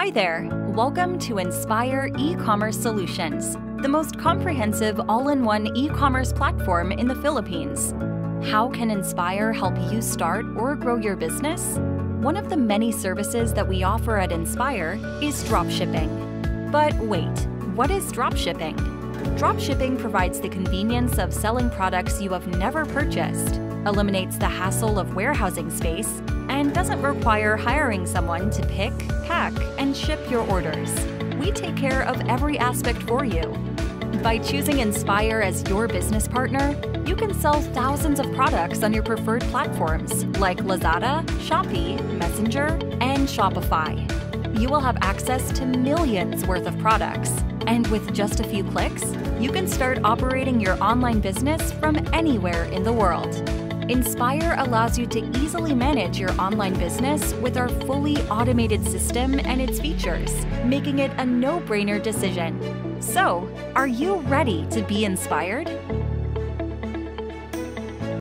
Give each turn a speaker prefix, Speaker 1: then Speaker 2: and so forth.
Speaker 1: Hi there. Welcome to Inspire e-commerce solutions, the most comprehensive all-in-one e-commerce platform in the Philippines. How can Inspire help you start or grow your business? One of the many services that we offer at Inspire is dropshipping. But wait, what is dropshipping? Dropshipping provides the convenience of selling products you have never purchased, eliminates the hassle of warehousing space, and doesn't require hiring someone to pick, pack, and ship your orders. We take care of every aspect for you. By choosing Inspire as your business partner, you can sell thousands of products on your preferred platforms like Lazada, Shopee, Messenger, and Shopify. You will have access to millions worth of products. And with just a few clicks, you can start operating your online business from anywhere in the world. Inspire allows you to easily manage your online business with our fully automated system and its features, making it a no brainer decision. So, are you ready to be inspired?